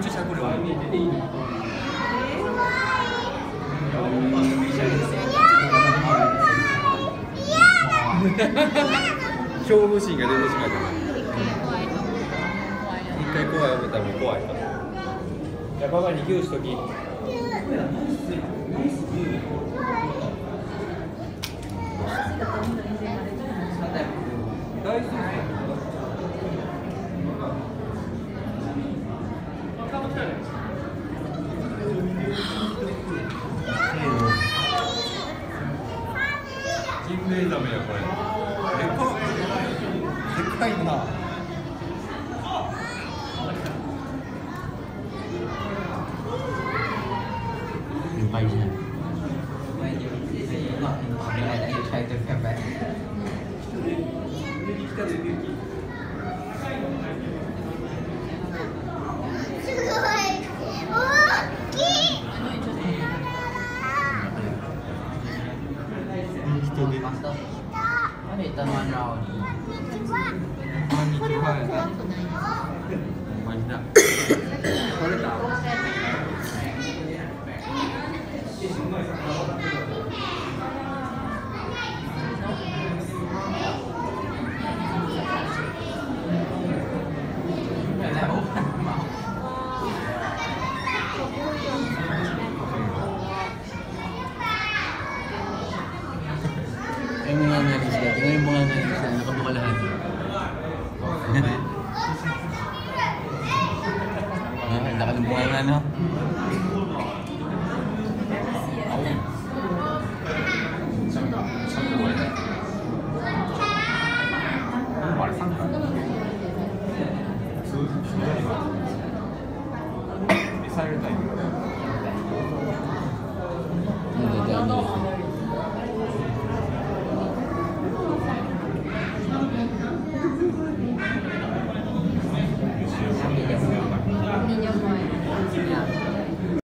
注射これは恐怖心が出てしまった一回怖い。思ったらもう怖い。からじゃあパパにギューしときキンメイザメやこれ。でかっでかいな。でかいね。Thank you. Master Có thể tân hoàn rồi こんにちはやなマ Yung mga analysis dati. Ngayon mga analysis na nakabuka lahat. ah, ang laki ng bunga na, no? Saturday.